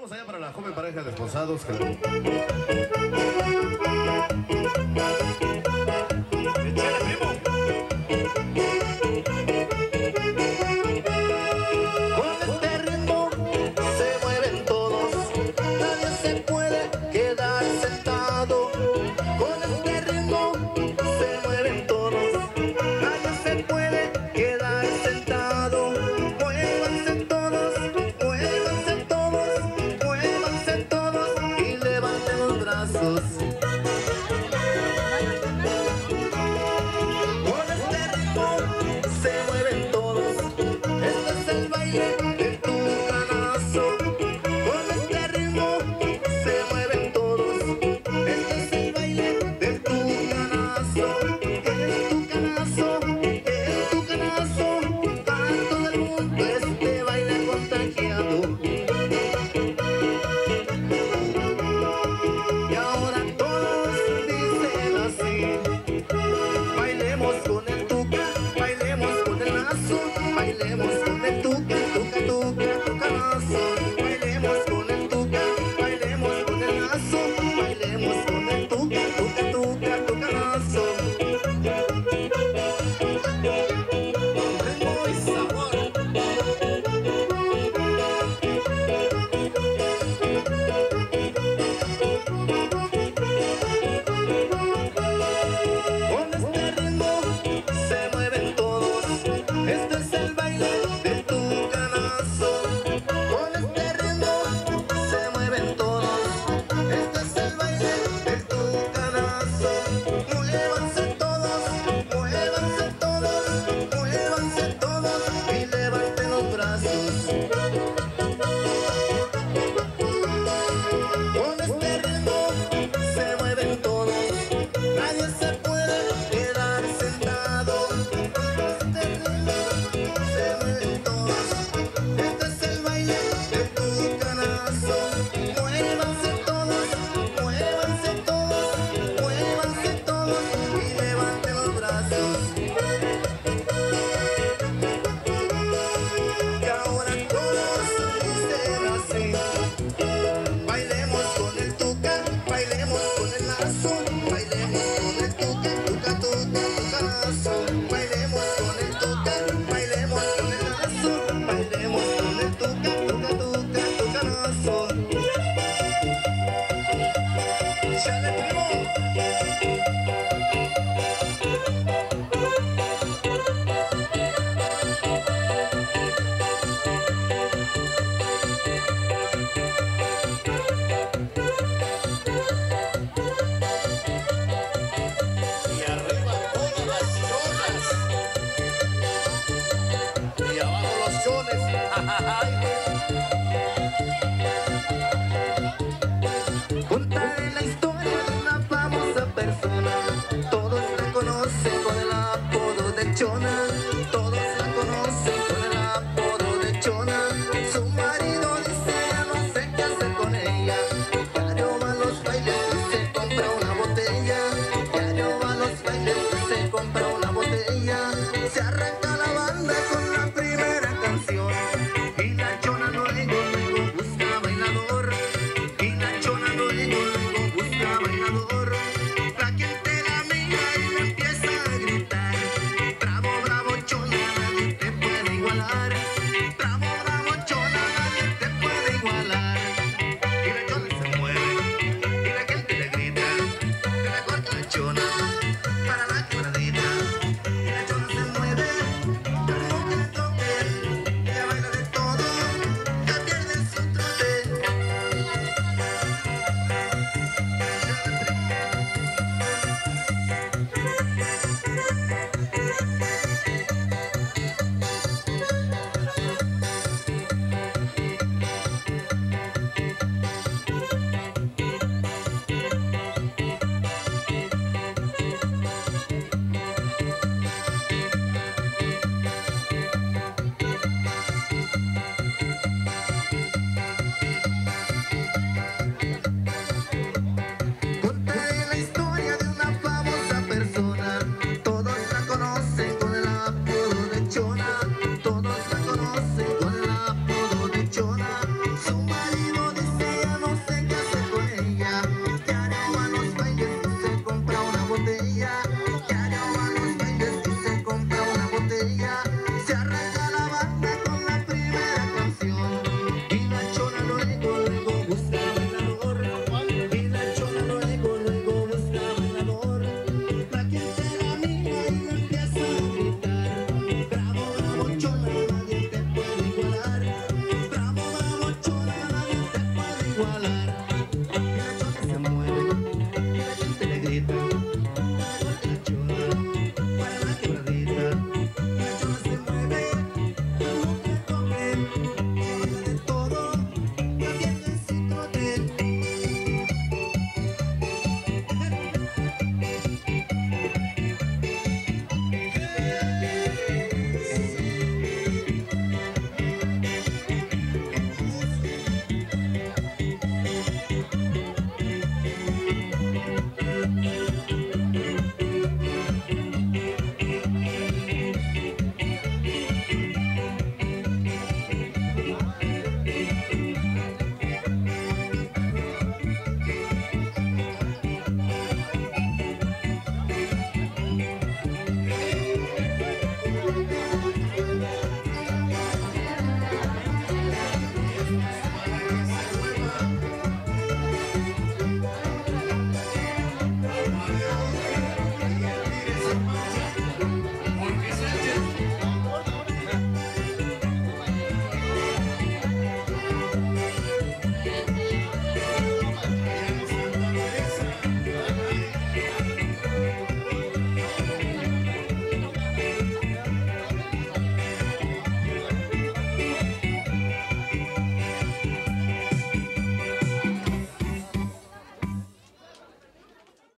vamos allá para la joven pareja de esposados. que- Thank you. but